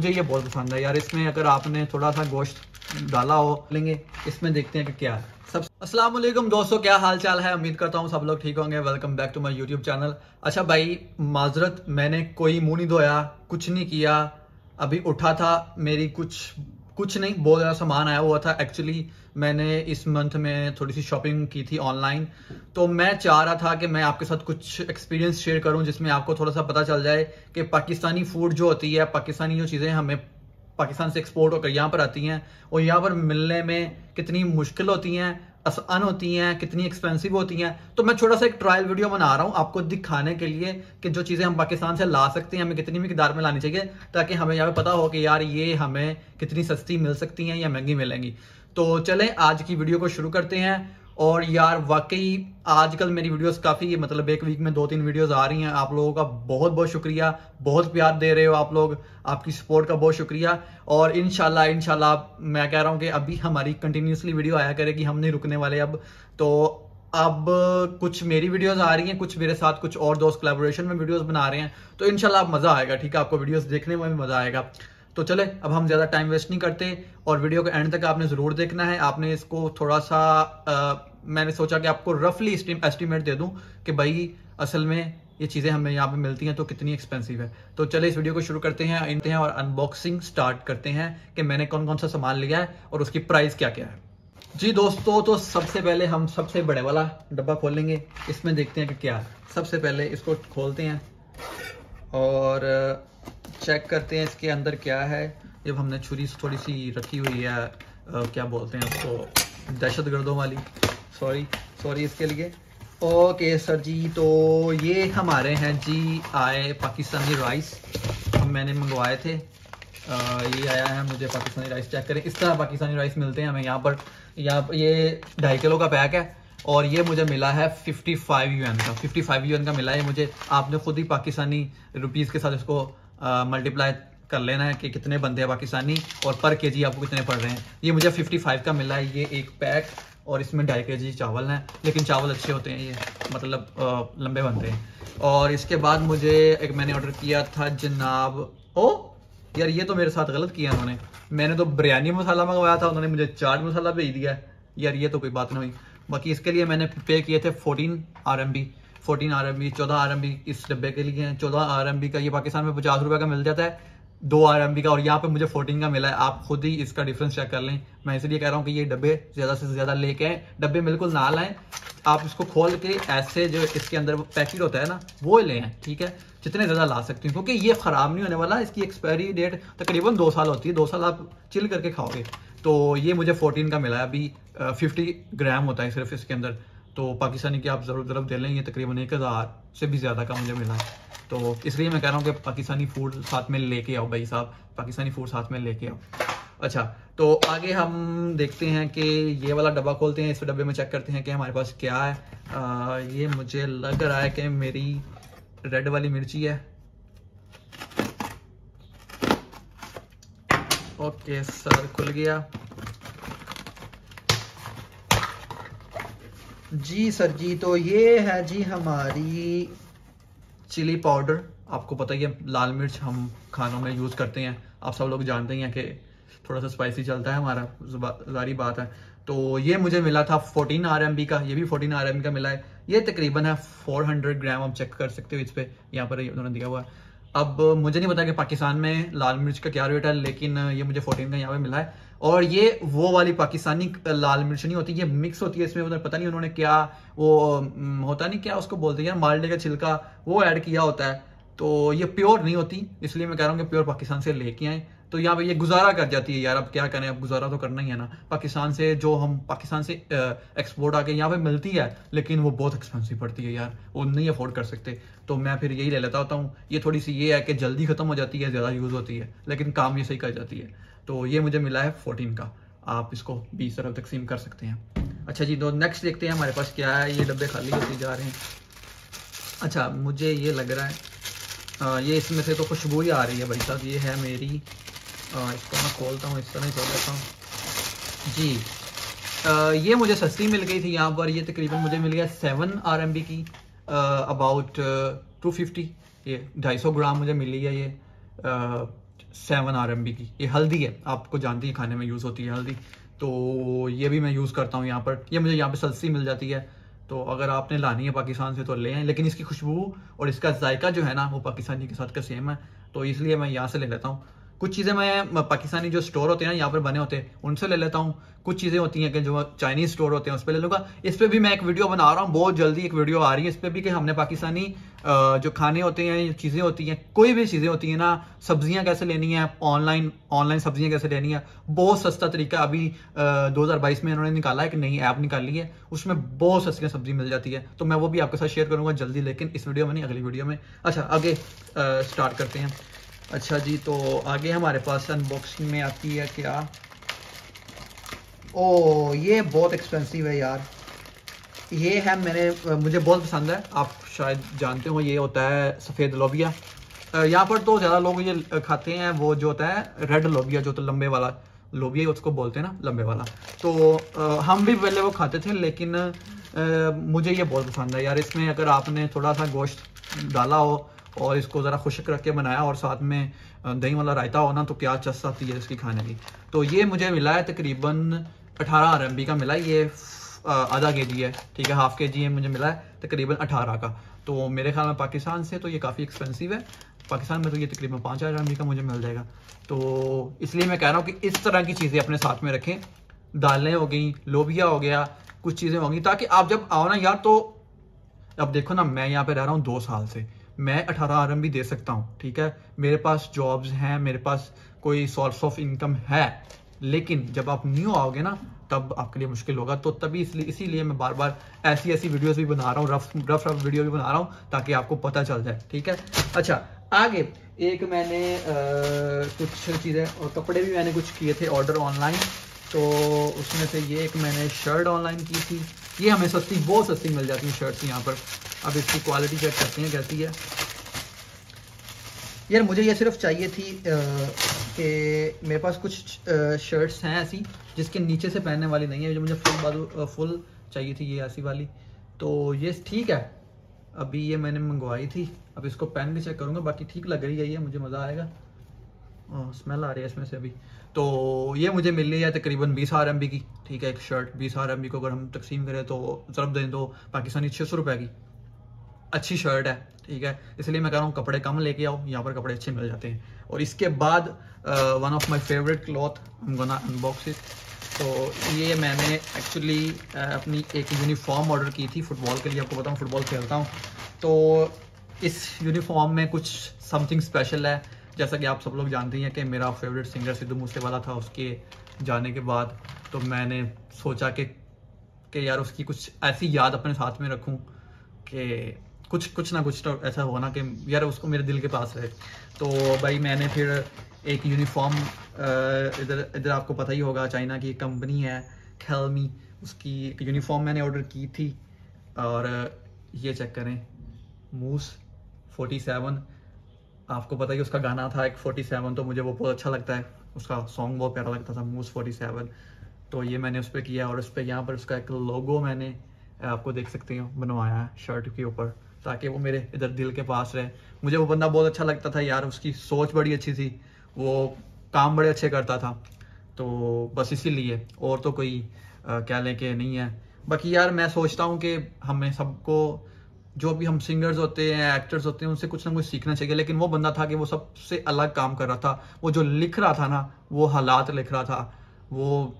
मुझे ये बहुत पसंद है यार, इसमें अगर आपने थोड़ा सा गोश्त डाला हो लेंगे इसमें देखते हैं कि क्या है। सब वालेकुम दोस्तों, क्या हाल चाल है? उम्मीद करता हूँ सब लोग ठीक होंगे। Welcome back to my YouTube channel अच्छा भाई, माजरत, मैंने कोई मुँह नहीं धोया, कुछ नहीं किया। अभी उठा था, मेरी कुछ कुछ नहीं, बहुत ज़्यादा सामान आया हुआ था। एक्चुअली मैंने इस मंथ में थोड़ी सी शॉपिंग की थी ऑनलाइन तो मैं चाह रहा था कि मैं आपके साथ कुछ एक्सपीरियंस शेयर करूँ, जिसमें आपको थोड़ा सा पता चल जाए कि पाकिस्तानी फ़ूड जो होती है, पाकिस्तानी जो चीज़ें हमें पाकिस्तान से एक्सपोर्ट होकर यहाँ पर आती हैं, और यहाँ पर मिलने में कितनी मुश्किल होती हैं आसान होती हैं, कितनी एक्सपेंसिव होती हैं। तो मैं छोटा सा एक ट्रायल वीडियो बना रहा हूँ आपको दिखाने के लिए कि जो चीज़ें हम पाकिस्तान से ला सकते हैं, हमें कितनी मिकदार में लानी चाहिए, ताकि हमें यहाँ पे पता हो कि यार ये हमें कितनी सस्ती मिल सकती हैं या महँगी मिलेंगी। तो चलें, आज की वीडियो को शुरू करते हैं। और यार, वाकई आजकल मेरी वीडियोस काफ़ी मतलब एक वीक में दो तीन वीडियोस आ रही हैं। आप लोगों का बहुत बहुत शुक्रिया। बहुत प्यार दे रहे हो आप लोग। आपकी सपोर्ट का बहुत शुक्रिया। और इनशाला इनशाला मैं कह रहा हूँ कि अभी हमारी कंटिन्यूसली वीडियो आया करेगी हम नहीं रुकने वाले अब। तो अब कुछ मेरी वीडियोस आ रही हैं, कुछ मेरे साथ कुछ और दोस्त कोलेबोरेशन में वीडियोस बना रहे हैं। तो इनशाला मज़ा आएगा, ठीक है? आपको वीडियोस देखने में भी मज़ा आएगा। तो चले अब हम ज़्यादा टाइम वेस्ट नहीं करते और वीडियो के एंड तक आपने ज़रूर देखना है। आपने इसको थोड़ा सा आ, मैंने सोचा कि आपको रफली एस्टिमेट दे दूँ कि भाई असल में ये चीज़ें हमें यहाँ पे मिलती हैं तो कितनी एक्सपेंसिव है। तो चले इस वीडियो को शुरू करते हैं इनते हैं और अनबॉक्सिंग स्टार्ट करते हैं कि मैंने कौन कौन सा सामान लिया है और उसकी प्राइस क्या क्या है। जी दोस्तों तो सबसे पहले हम सबसे बड़े वाला डब्बा खोलेंगे इसमें देखते हैं कि क्या सबसे पहले इसको खोलते हैं। और चेक करते हैं इसके अंदर क्या है। जब हमने छुरी थोड़ी सी रखी हुई है आ, क्या बोलते हैं उसको दहशत गर्दों वाली। सॉरी सॉरी इसके लिए। ओके सर जी तो ये हमारे हैं जी आए पाकिस्तानी राइस मैंने मंगवाए थे। आ, ये आया है मुझे पाकिस्तानी राइस चेक करें। इस तरह पाकिस्तानी राइस मिलते हैं हमें यहाँ पर। यहाँ ये ढाई किलो का पैक है। और ये मुझे मिला है 55 यूएन का। 55 यूएन का मिला है। मुझे, आपने खुद ही पाकिस्तानी रुपीज़ के साथ इसको मल्टीप्लाई कर लेना है कि कितने बंदे हैं पाकिस्तानी और पर केजी आपको कितने पड़ रहे हैं। ये मुझे 55 का मिला है। ये एक पैक और इसमें ढाई के जी चावल हैं। लेकिन चावल अच्छे होते हैं। ये मतलब लंबे बनते हैं। और इसके बाद मुझे एक मैंने ऑर्डर किया था जनाब, ओ, यार ये तो मेरे साथ गलत किया उन्होंने मैंने तो बिरयानी मसाला मंगवाया था। उन्होंने मुझे चाट मसाला भेज दिया। यार ये तो कोई बात नहीं बाकी इसके लिए मैंने पे किए थे fourteen R M B fourteen R M B चौदह आर एम बी इस डब्बे के लिए। चौदह आर एम बी का ये पाकिस्तान में पचास रुपये का मिल जाता है, दो आर एम बी का और यहाँ पे मुझे फोर्टीन का मिला है। आप खुद ही इसका डिफरेंस चेक कर लें। मैं इसलिए कह रहा हूँ कि ये डब्बे ज़्यादा से ज़्यादा लेके आए। डब्बे बिल्कुल ना लाएँ। आप इसको खोल के ऐसे जो इसके अंदर पैकेट होता है ना, वो ले आए ठीक है? जितने ज़्यादा ला सकती हूँ, क्योंकि ये ख़राब नहीं होने वाला। इसकी एक्सपायरी डेट तकरीबन दो साल होती है। दो साल आप चिल करके खाओगे। तो ये मुझे फोर्टीन का मिला है। अभी फिफ्टी ग्राम होता है सिर्फ़ इसके अंदर। तो पाकिस्तानी की आप ज़रूर ज़रूर दे लें ये तकरीबन एक हज़ार से भी ज़्यादा का मुझे मिला है। तो इसलिए मैं कह रहा हूँ कि पाकिस्तानी फ़ूड साथ में लेके आओ भाई साहब। पाकिस्तानी फ़ूड साथ में लेके आओ। अच्छा तो आगे हम देखते हैं कि ये वाला डब्बा खोलते हैं। इस डब्बे में चेक करते हैं कि हमारे पास क्या है। आ, ये मुझे लग रहा है कि मेरी रेड वाली मिर्ची है। ओके सर खुल गया। जी सर जी तो ये है जी हमारी चिली पाउडर। आपको पता ही है, लाल मिर्च हम खानों में यूज़ करते हैं। आप सब लोग जानते ही कि थोड़ा सा स्पाइसी चलता है, हमारा जारी बात है। तो ये मुझे मिला था 14 आरएमबी का, ये भी 14 आरएमबी का मिला है। ये तकरीबन है 400 ग्राम आप चेक कर सकते हो इस पर यहाँ पर उन्होंने दिया हुआ है। अब मुझे नहीं पता कि पाकिस्तान में लाल मिर्च का क्या रेट है, लेकिन ये मुझे 14 का यहाँ पे मिला है। और ये वो वाली पाकिस्तानी लाल मिर्च नहीं होती ये मिक्स होती है इसमें, उधर पता नहीं उन्होंने क्या, वो होता नहीं क्या उसको बोलते हैं, मालडे का छिलका, वो ऐड किया होता है। तो ये प्योर नहीं होती, इसलिए मैं कह रहा हूँ कि प्योर पाकिस्तान से लेके आए। तो यहाँ पे ये गुजारा कर जाती है यार अब क्या करें अब गुजारा तो करना ही है ना। पाकिस्तान से जो हम पाकिस्तान से एक्सपोर्ट आके यहाँ पे मिलती है लेकिन वो बहुत एक्सपेंसिव पड़ती है यार वो नहीं अफोर्ड कर सकते। तो मैं फिर यही ले लेता होता हूँ। ये थोड़ी सी ये है कि जल्दी खत्म हो जाती है ज़्यादा यूज़ होती है लेकिन काम ये सही कर जाती है। तो ये मुझे मिला है फोर्टीन का। आप इसको बीस तरफ़ तकसीम कर सकते हैं। अच्छा जी तो नेक्स्ट देखते हैं हमारे पास क्या है। ये डब्बे खाली होते जा रहे हैं। अच्छा मुझे ये लग रहा है आ, ये इसमें से तो खुशबू ही आ रही है भाई साहब। ये है मेरी इसको मैं खोलता हूँ इस तरह ही खोल लेता हूँ। जी। आ, ये मुझे सस्ती मिल गई थी यहाँ पर ये तकरीबन मुझे मिल गया सेवन आर एम बी की अबाउट टू फिफ्टी ये ढाई सौ ग्राम मुझे मिली है ये सेवन आरएमबी की। ये हल्दी है आपको जानती है खाने में यूज़ होती है हल्दी। तो ये भी मैं यूज़ करता हूँ यहाँ पर। ये मुझे यहाँ पर सस्ती मिल जाती है। तो अगर आपने लानी है पाकिस्तान से तो ले आए लेकिन इसकी खुशबू और इसका जायका जो है ना वो पाकिस्तानी के साथ का सेम है। तो इसलिए मैं यहाँ से ले लेता हूँ। कुछ चीज़ें मैं पाकिस्तानी जो स्टोर होते हैं ना, यहाँ पर बने होते हैं, उनसे ले लेता हूँ। कुछ चीज़ें होती हैं कि जो चाइनीज़ स्टोर होते हैं, उस पर ले लूँगा। इस पर भी मैं एक वीडियो बना रहा हूँ, बहुत जल्दी एक वीडियो आ रही है इस पर भी कि हमने पाकिस्तानी जो खाने होते हैं चीज़ें होती हैं, कोई भी चीज़ें होती हैं ना, सब्ज़ियाँ कैसे लेनी है, ऑनलाइन ऑनलाइन सब्ज़ियाँ कैसे लेनी है, बहुत सस्ता तरीका अभी दो हज़ार बाईस में इन्होंने निकाला है कि नई ऐप निकाली है, उसमें बहुत सस्ती सब्ज़ी मिल जाती है। तो मैं वो भी आपके साथ शेयर करूँगा जल्दी, लेकिन इस वीडियो में नहीं, अगली वीडियो में। अच्छा आगे स्टार्ट करते हैं। अच्छा जी तो आगे हमारे पास अनबॉक्सिंग में आती है क्या? ओ ये बहुत एक्सपेंसिव है यार। ये है मैंने, मुझे बहुत पसंद है। आप शायद जानते हो, ये होता है सफ़ेद लोबिया। यहाँ पर तो ज़्यादा लोग ये खाते हैं, वो जो होता है रेड लोबिया, जो तो लंबे वाला लोबिया उसको बोलते हैं ना, लंबे वाला। तो हम भी पहले वो खाते थे, लेकिन मुझे ये बहुत पसंद है। यार, इसमें अगर आपने थोड़ा सा गोश्त डाला हो और इसको ज़रा खुशक रख के बनाया और साथ में दही वाला रायता हो ना तो क्या चस आती है इसकी खाने की। तो ये मुझे मिला है तकरीबन अठारह आर का मिला ये आधा के जी है, ठीक है हाफ़ के जी है, मुझे मिला है तकरीबन अठारह का। तो मेरे ख्याल में पाकिस्तान से तो ये काफ़ी एक्सपेंसिव है, पाकिस्तान में तो ये तकरीबन पाँच हज़ार एम का मुझे मिल जाएगा। तो इसलिए मैं कह रहा हूँ कि इस तरह की चीज़ें अपने साथ में रखें, दालें हो गई, लोबिया हो गया, कुछ चीज़ें होंगी ताकि आप जब आओ ना यार तो अब देखो ना, मैं यहाँ पे रह रहा हूँ दो साल से मैं अठारह आर भी दे सकता हूँ ठीक है? मेरे पास जॉब्स हैं मेरे पास कोई सोर्स ऑफ़ इनकम है लेकिन जब आप न्यू आओगे ना तब आपके लिए मुश्किल होगा। तो तभी इसलिए इसीलिए मैं बार बार ऐसी ऐसी वीडियोस भी बना रहा हूँ रफ रफ रफ वीडियो भी बना रहा हूँ ताकि आपको पता चल जाए ठीक है? अच्छा आगे एक मैंने आ, कुछ चीज़ें और कपड़े भी मैंने कुछ किए थे ऑर्डर ऑनलाइन तो उसमें से ये एक मैंने शर्ट ऑनलाइन की थी। ये हमें सस्ती बहुत सस्ती मिल जाती है शर्ट्स यहाँ पर। अब इसकी क्वालिटी चेक करते हैं कैसी है। यार, मुझे ये सिर्फ़ चाहिए थी कि मेरे पास कुछ शर्ट्स हैं ऐसी, जिसके नीचे से पहनने वाली नहीं है, जो मुझे फुल बाजू फुल चाहिए थी, ये ऐसी वाली। तो ये ठीक है। अभी ये मैंने मंगवाई थी। अब इसको पहन के चेक करूँगा, बाकी ठीक लग रही है ये, मुझे मज़ा आएगा। स्मेल आ रही है इसमें से अभी। तो ये मुझे मिल रही है तकरीबन बीस आर एम बी की, ठीक है, एक शर्ट बीस आर एम बी को अगर हम तकसीम करें तो ज़रब दें तो पाकिस्तानी छः सौ रुपये की। अच्छी शर्ट है ठीक है? इसलिए मैं कह रहा हूँ कपड़े कम लेके आओ यहाँ पर कपड़े अच्छे मिल जाते हैं। और इसके बाद one of my favourite cloth हम गोना अनबॉक्स इट तो ये मैंने एक्चुअली uh, अपनी एक यूनिफॉर्म ऑर्डर की थी फुटबॉल के लिए। आपको बताऊँ फुटबॉल खेलता हूँ। तो इस यूनिफॉर्म में कुछ समथिंग स्पेशल है। जैसा कि आप सब लोग जानते हैं कि मेरा फेवरेट सिंगर सिद्धू मूसेवाला था उसके जाने के बाद। तो मैंने सोचा कि कि यार उसकी कुछ ऐसी याद अपने साथ में रखूँ कि कुछ कुछ ना कुछ तो ऐसा होना कि यार उसको मेरे दिल के पास रहे। तो भाई मैंने फिर एक यूनिफॉर्म इधर इधर आपको पता ही होगा चाइना की कंपनी है खेलमी उसकी एक यूनिफॉर्म मैंने ऑर्डर की थी। और ये चेक करें मूस 47 आपको पता ही उसका गाना था एक 47 तो मुझे वो बहुत अच्छा लगता है। उसका सॉन्ग बहुत प्यारा लगता था मूस 47 तो ये मैंने उस पर किया और उस पर यहाँ पर उसका एक लोगो मैंने आपको देख सकते हो, बनवाया है शर्ट के ऊपर। ताकि वो मेरे इधर दिल के पास रहे। मुझे वो बंदा बहुत अच्छा लगता था यार, उसकी सोच बड़ी अच्छी थी। वो काम बड़े अच्छे करता था। तो बस इसीलिए, और तो कोई क्या लेके नहीं है। बाकी यार मैं सोचता हूँ कि हमें सबको, जो भी हम सिंगर्स होते हैं, एक्टर्स होते हैं, उनसे कुछ ना कुछ सीखना चाहिए। लेकिन वो बंदा था कि वो सबसे अलग काम कर रहा था। वो जो लिख रहा था ना, वो हालात लिख रहा था। वो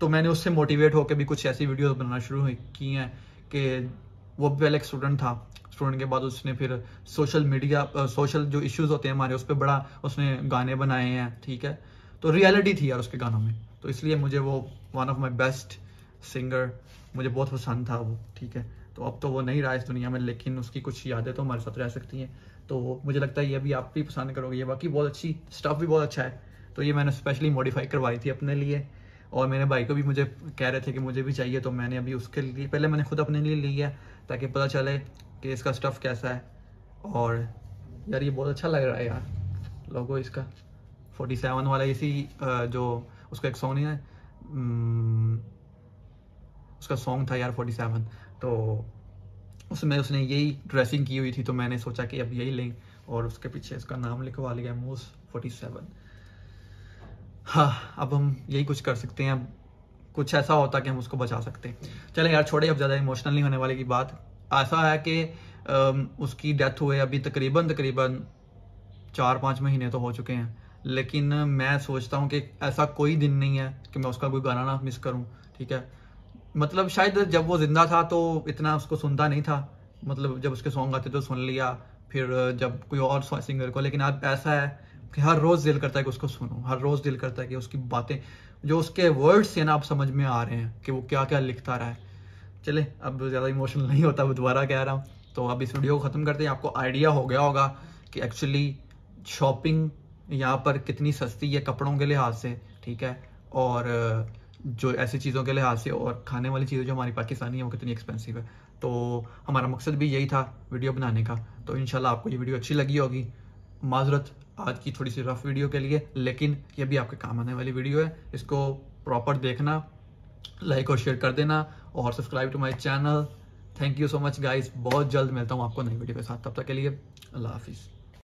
तो मैंने उससे मोटिवेट होकर भी कुछ ऐसी वीडियोस बनाना शुरू की हैं कि वो पहले एक स्टूडेंट था। स्टूडेंट के बाद उसने फिर सोशल मीडिया सोशल जो इश्यूज़ होते हैं हमारे, उस पर बड़ा उसने गाने बनाए हैं, ठीक है? तो रियलिटी थी यार उसके गानों में। तो इसलिए मुझे वो one of my best singer मुझे बहुत पसंद था वो, ठीक है? तो अब तो वो नहीं रहा इस दुनिया में, लेकिन उसकी कुछ यादें तो हमारे साथ रह सकती हैं। तो मुझे लगता है ये भी आप भी पसंद करोगे। ये बाकी बहुत अच्छी स्टफ़ भी बहुत अच्छा है। तो ये मैंने स्पेशली मॉडिफाई करवाई थी अपने लिए। और मेरे भाई को भी मुझे कह रहे थे कि मुझे भी चाहिए तो मैंने अभी उसके लिए, पहले मैंने खुद अपने लिए लिया ताकि पता चले कि इसका स्टफ़ कैसा है। और यार, ये बहुत अच्छा लग रहा है यार लोगो इसका। 47 वाला इसी जो उसका एक सॉन्ग है उसका सॉन्ग था यार 47 तो उसमें उसने यही ड्रेसिंग की हुई थी तो मैंने सोचा कि अब यही लें, और उसके पीछे इसका नाम लिखवा लिया मोस फोर्टी सेवन हाँ अब हम यही कुछ कर सकते हैं। अब कुछ ऐसा होता कि हम उसको बचा सकते हैं। चले यार, छोड़े, अब ज़्यादा इमोशनल नहीं होने वाले की बात। ऐसा है कि उसकी डेथ हुए। अभी तकरीबन तकरीबन चार पाँच महीने तो हो चुके हैं। लेकिन मैं सोचता हूँ कि ऐसा कोई दिन नहीं है कि मैं उसका कोई गाना ना मिस करूँ, ठीक है? मतलब शायद जब वो ज़िंदा था तो इतना उसको सुनता नहीं था। मतलब जब उसके सॉन्ग आते तो सुन लिया, फिर जब कोई और सिंगर को। लेकिन अब ऐसा है कि हर रोज़ दिल करता है कि उसको सुनो, हर रोज़ दिल करता है कि उसकी बातें, जो उसके वर्ड्स हैं ना, आप समझ में आ रहे हैं कि वो क्या क्या लिखता रहा है। चले, अब ज़्यादा इमोशनल नहीं होता वो दोबारा कह रहा हूँ। तो अब इस वीडियो को ख़त्म करते हैं। आपको आइडिया हो गया होगा कि एक्चुअली शॉपिंग यहाँ पर कितनी सस्ती है कपड़ों के लिहाज से, ठीक है? और, जो ऐसी चीज़ों के लिहाज से और खाने वाली चीज़ें जो हमारी पाकिस्तानी है, वो कितनी एक्सपेंसिव है। तो हमारा मकसद भी यही था वीडियो बनाने का। तो इनशाला आपको ये वीडियो अच्छी लगी होगी। माजरत आज की थोड़ी सी रफ वीडियो के लिए, लेकिन ये भी आपके काम आने वाली वीडियो है। इसको प्रॉपर देखना लाइक और शेयर कर देना, और subscribe to my channel thank you so much guys बहुत जल्द मिलता हूँ आपको नई वीडियो के साथ। तब तक के लिए, अल्लाह हाफिज़।